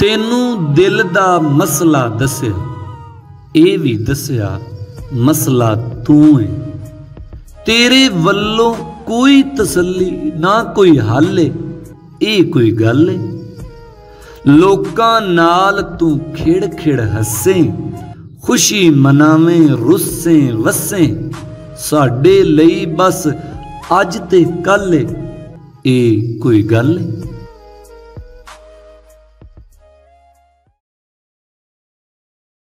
ਤੈਨੂੰ ਦਿਲ ਦਾ ਮਸਲਾ ਦੱਸਿਆ, ਇਹ ਵੀ ਦੱਸਿਆ, ਮਸਲਾ ਤੂੰ ਹੈ ਤੇਰੇ ਵੱਲੋਂ ਕੋਈ ਤਸੱਲੀ ਨਾ ਕੋਈ ਹੱਲ ਏ, ਇਹ ਕੋਈ ਗੱਲ ਏ। ਲੋਕਾਂ ਨਾਲ ਤੂੰ ਖੇੜ ਖੇੜ ਹੱਸੇ, ਖੁਸ਼ੀ ਮਨਾਵੇਂ, ਰੁੱਸੇ, ਵਸੇ। ਸਾਡੇ ਲਈ ਬਸ ਅੱਜ ਤੇ ਕੱਲ ਏ, ਇਹ ਕੋਈ ਗੱਲ ਏ।